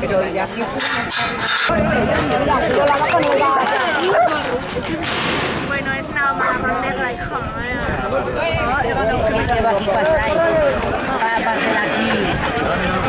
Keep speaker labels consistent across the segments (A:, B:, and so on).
A: Pero ya aquí
B: Bueno, es una mamá negra, hijo.
A: Para pasar aquí.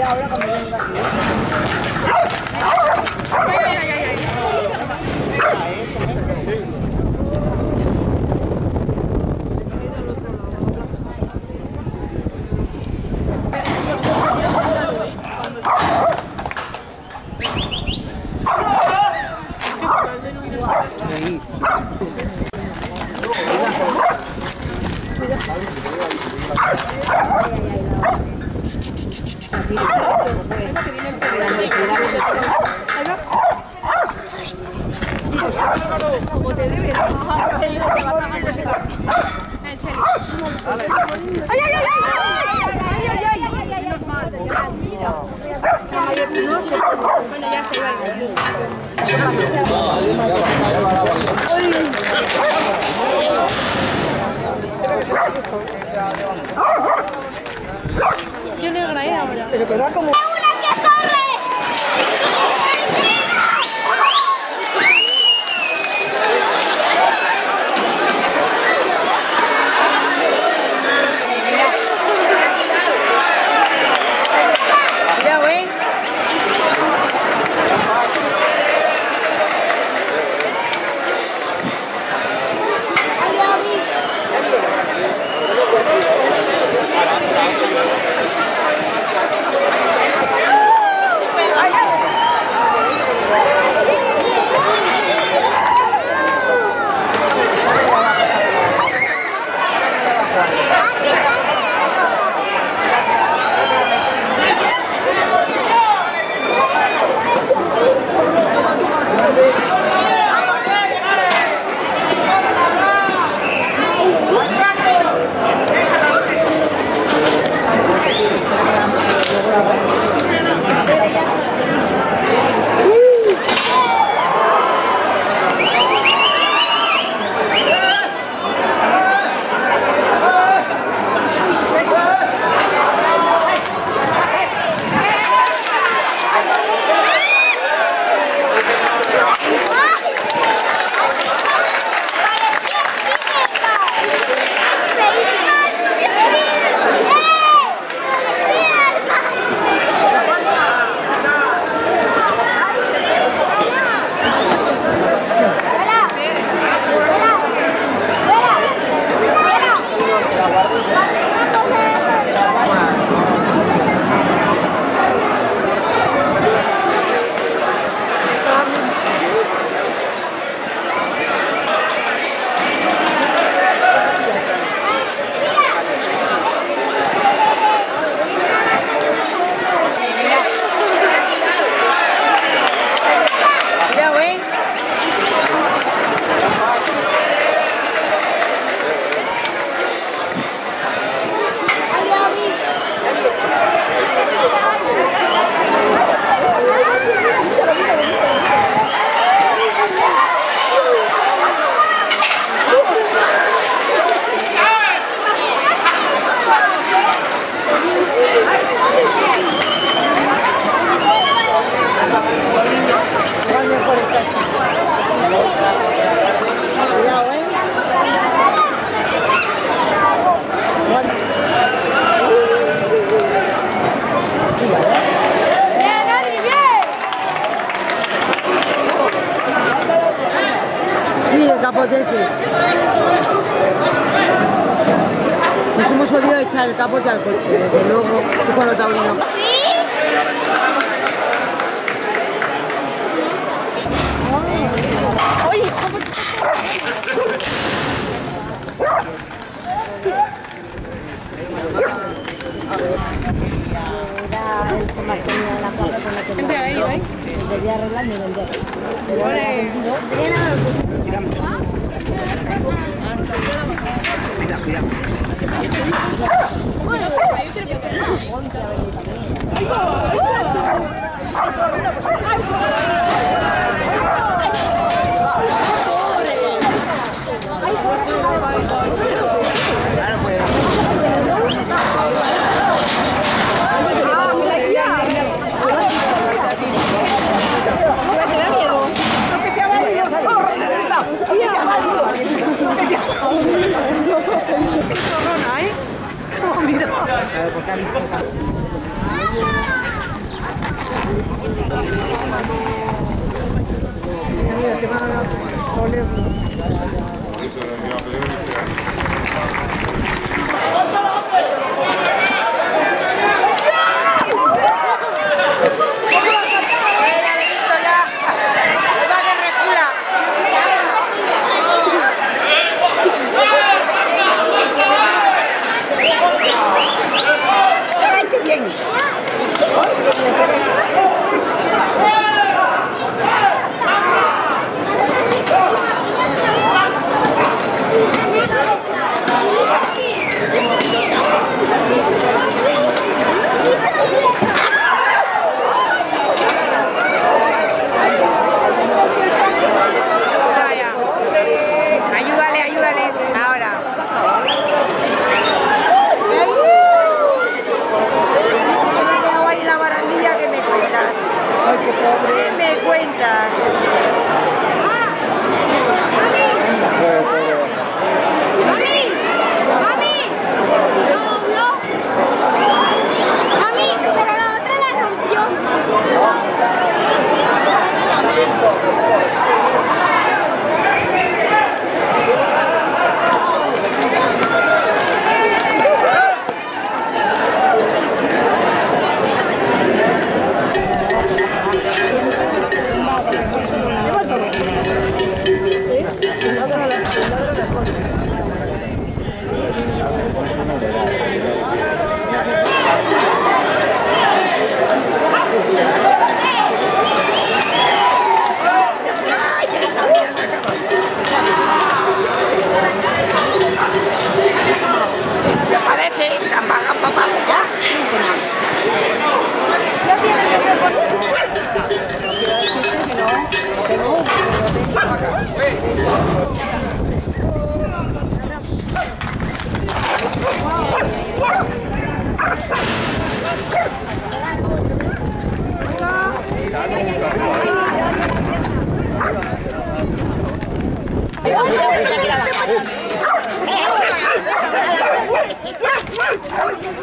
B: Yeah, we're not going to do that. Como te debe. ¡Ay, ay, ay! Bueno, ya se va. Yo no grabé ahora.
A: Pero que va como...
C: al coche, desde luego, tú con lo taurino.
B: 아이고, 아이고. Gracias.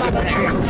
D: Sí,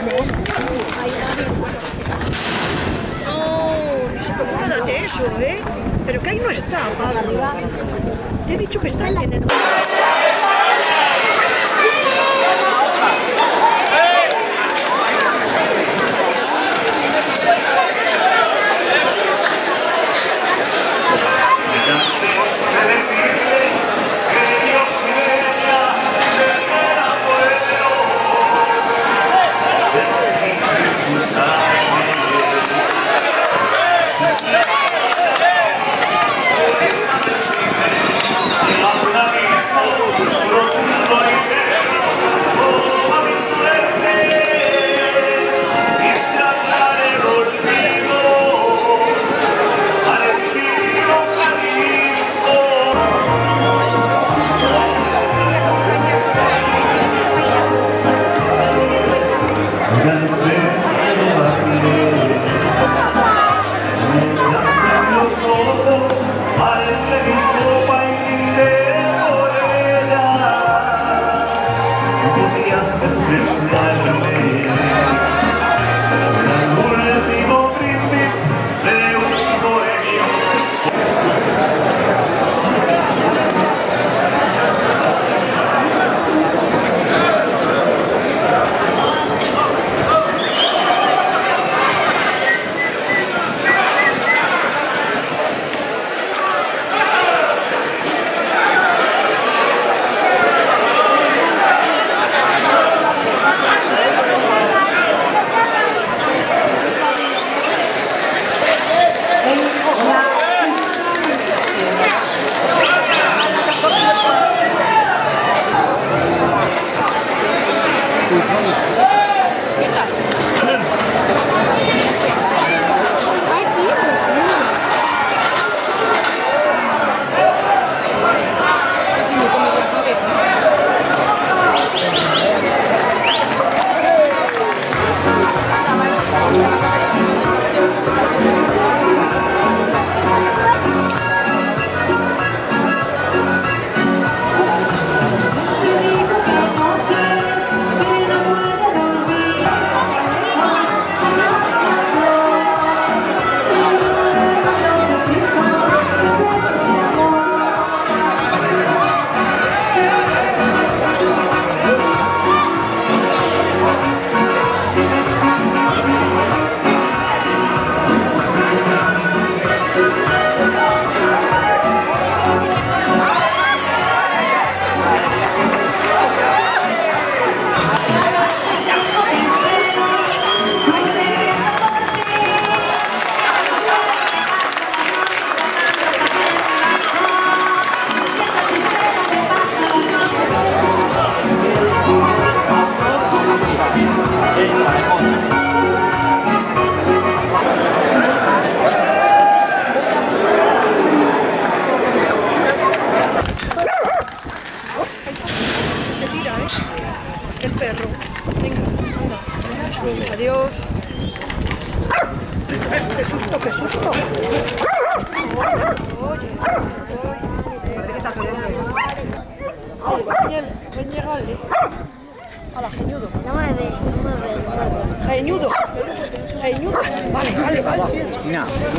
D: No, ni se ocurra darte eso, ¿eh? Pero que ahí no está. Te he dicho que está en el...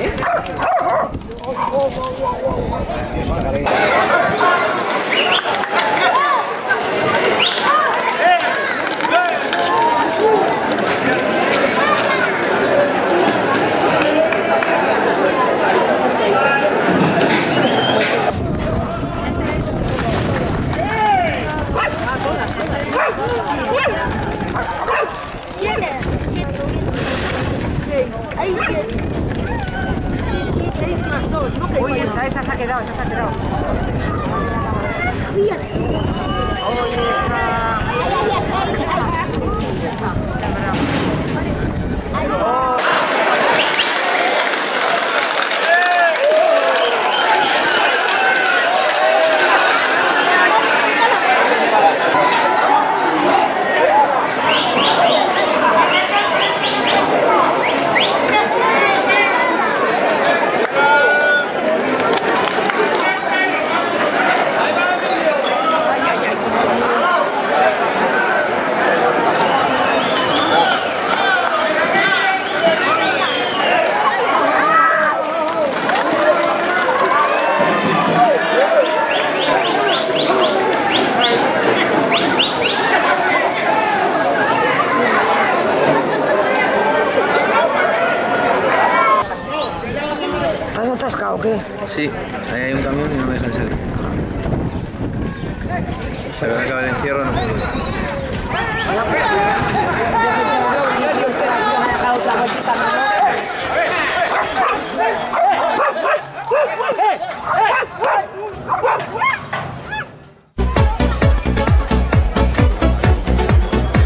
E: Deixa Uy, esa, esa se ha quedado, esa se ha quedado.
B: Oye.
F: Sí, ahí hay un camión y no me dejan salir. Se van a acabar el encierro, no puedo.